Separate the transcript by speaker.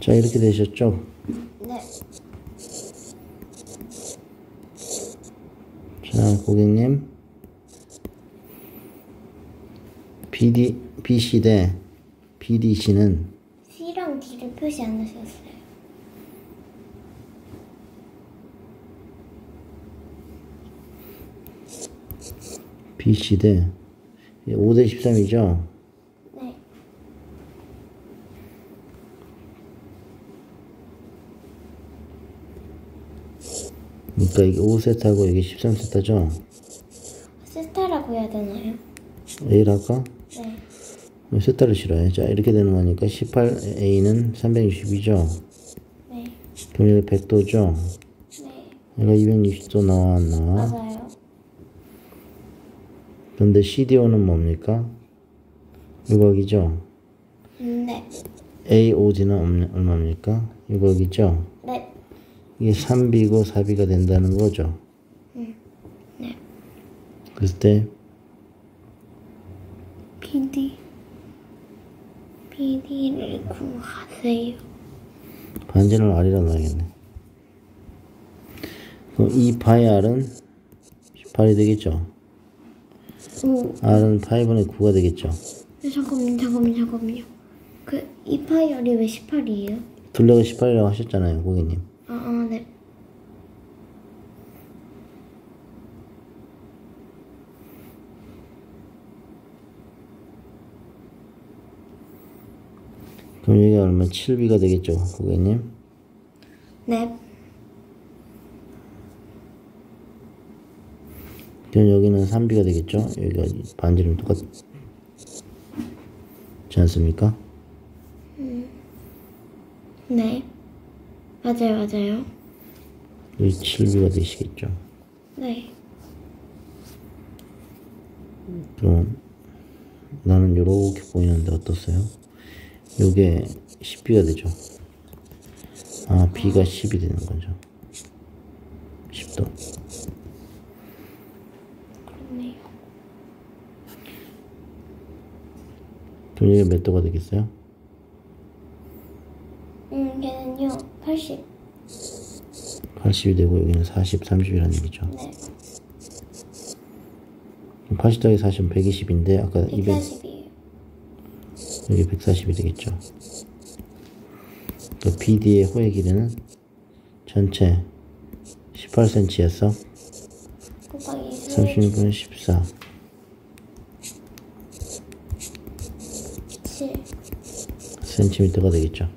Speaker 1: 자, 이렇게 되셨죠?
Speaker 2: 네.
Speaker 1: 자, 고객님. BD, BC 대 BDC는
Speaker 2: C랑 D를 표시 안 하셨어요.
Speaker 1: BC 대 5대 13이죠?
Speaker 2: 네.
Speaker 1: 그러니까 이게 5세타고 이게 13세타죠?
Speaker 2: 세타라고 해야 되나요?
Speaker 1: A를 할까?
Speaker 2: 네.
Speaker 1: 세타를 싫어해. 자, 이렇게 되는 거니까 18A는 360이죠?
Speaker 2: 네.
Speaker 1: 그럼 여기 100도죠?
Speaker 2: 네.
Speaker 1: 얘가 260도 나와, 안 나와?
Speaker 2: 맞아요.
Speaker 1: 근데 CDO는 뭡니까? 6억이죠?
Speaker 2: 네.
Speaker 1: AOD는 얼마입니까? 6억이죠?
Speaker 2: 네.
Speaker 1: 이게 3비고 4비가 된다는 거죠?
Speaker 2: 네.
Speaker 1: 그랬을 때
Speaker 2: PD. PD를 구하세요.
Speaker 1: 반지를 R이라 넣어야겠네. 그럼 이 파이 R은 18이 되겠죠?
Speaker 2: 오.
Speaker 1: R은 8분의 9가 되겠죠?
Speaker 2: 네, 잠깐만요, 잠깐만요, 잠깐만요. 그, 이 파이얼이 왜 18이에요?
Speaker 1: 둘레가 18이라고 하셨잖아요, 고객님.
Speaker 2: 아, 아, 네.
Speaker 1: 그럼 여기가 얼마? 7비가 되겠죠, 고객님?
Speaker 2: 네.
Speaker 1: 그럼 여기는 3비가 되겠죠? 여기가 반지름 똑같지 않습니까?
Speaker 2: 네. 맞아요, 맞아요.
Speaker 1: 여기 7비가 되시겠죠?
Speaker 2: 네.
Speaker 1: 그럼 나는 이렇게 보이는데 어떻어요? 요게 10비가 되죠? 아, B가 10이 되는 거죠. 10도.
Speaker 2: 그렇네요.
Speaker 1: 그럼 여기가 몇 도가 되겠어요?
Speaker 2: 음, 걔는요, 80.
Speaker 1: 80이 되고 여기는 40, 30이라는 얘기죠.
Speaker 2: 네.
Speaker 1: 80 더하기 40은 120인데 아까 200,
Speaker 2: 140이에요.
Speaker 1: 여기 140이 되겠죠. 그 BD의 호의 길이는 전체 18cm에서
Speaker 2: 곱하기
Speaker 1: 36분의 14
Speaker 2: 7.
Speaker 1: cm가 되겠죠.